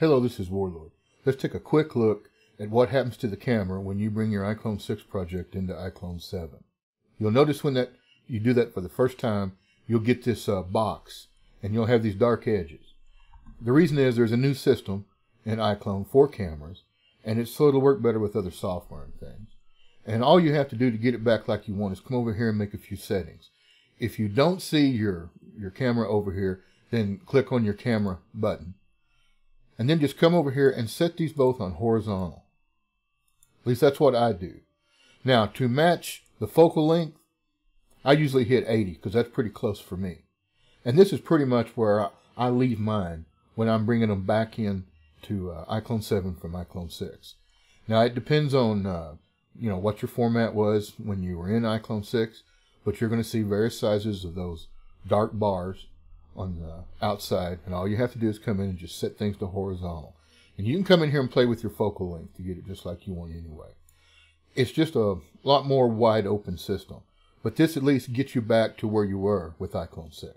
Hello, this is Warlord. Let's take a quick look at what happens to the camera when you bring your iClone 6 project into iClone 7. You'll notice when that you do that for the first time, you'll get this uh, box and you'll have these dark edges. The reason is there's a new system in iClone for cameras and it's so it'll work better with other software and things. And all you have to do to get it back like you want is come over here and make a few settings. If you don't see your, your camera over here, then click on your camera button and then just come over here and set these both on horizontal. At least that's what I do. Now, to match the focal length, I usually hit 80 because that's pretty close for me. And this is pretty much where I, I leave mine when I'm bringing them back in to uh, iClone 7 from iClone 6. Now, it depends on, uh, you know, what your format was when you were in iClone 6, but you're going to see various sizes of those dark bars on the outside, and all you have to do is come in and just set things to horizontal. And you can come in here and play with your focal length to get it just like you want anyway. It's just a lot more wide open system, but this at least gets you back to where you were with iClone 6.